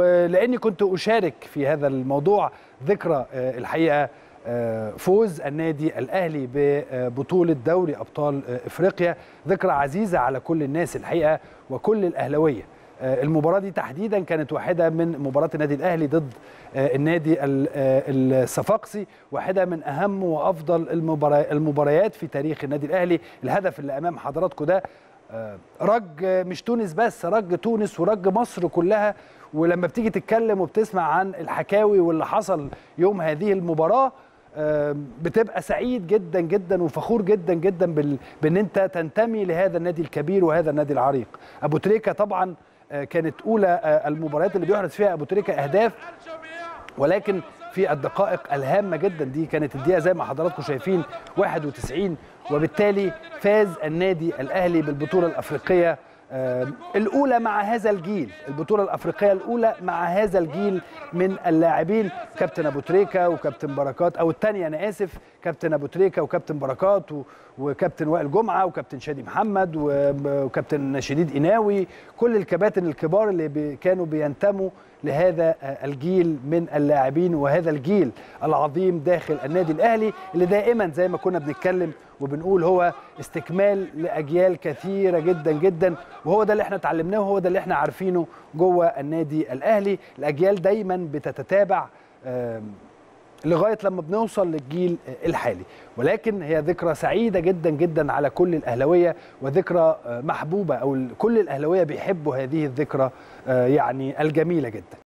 ولاني كنت اشارك في هذا الموضوع ذكرى الحقيقة فوز النادي الأهلي ببطولة دوري أبطال إفريقيا. ذكرى عزيزة على كل الناس الحقيقة وكل الأهلاوية. المباراة دي تحديدا كانت واحدة من مباراة النادي الأهلي ضد النادي الصفاقسي واحدة من أهم وأفضل المباريات في تاريخ النادي الأهلي. الهدف اللي أمام حضراتكم ده رج مش تونس بس رج تونس ورج مصر كلها. ولما بتيجي تتكلم وبتسمع عن الحكاوي واللي حصل يوم هذه المباراة بتبقى سعيد جدا جدا وفخور جدا جدا بإن أنت تنتمي لهذا النادي الكبير وهذا النادي العريق. أبو تريكة طبعا كانت أولى المباريات اللي بيحرز فيها أبو تريكة أهداف. ولكن في الدقائق الهامة جدا دي كانت الدقيقة زي ما حضراتكم شايفين 91 وبالتالي فاز النادي الأهلي بالبطولة الأفريقية الأولى مع هذا الجيل البطولة الأفريقية الأولى مع هذا الجيل من اللاعبين كابتن أبو تريكة وكابتن بركات أو الثانية أنا آسف كابتن أبو تريكة وكابتن بركات وكابتن وائل جمعة وكابتن شادي محمد وكابتن شديد قناوي كل الكباتن الكبار اللي بي كانوا بينتموا لهذا الجيل من اللاعبين وهذا الجيل العظيم داخل النادي الأهلي اللي دائما زي ما كنا بنتكلم وبنقول هو استكمال لأجيال كثيرة جدا جدا وهو ده اللي إحنا اتعلمناه وهو ده اللي إحنا عارفينه جوه النادي الأهلي. الأجيال دايما بتتتابع لغاية لما بنوصل للجيل الحالي. ولكن هي ذكرى سعيدة جدا جدا على كل الأهلاوية وذكرى محبوبة أو كل الأهلاوية بيحبوا هذه الذكرى يعني الجميلة جدا.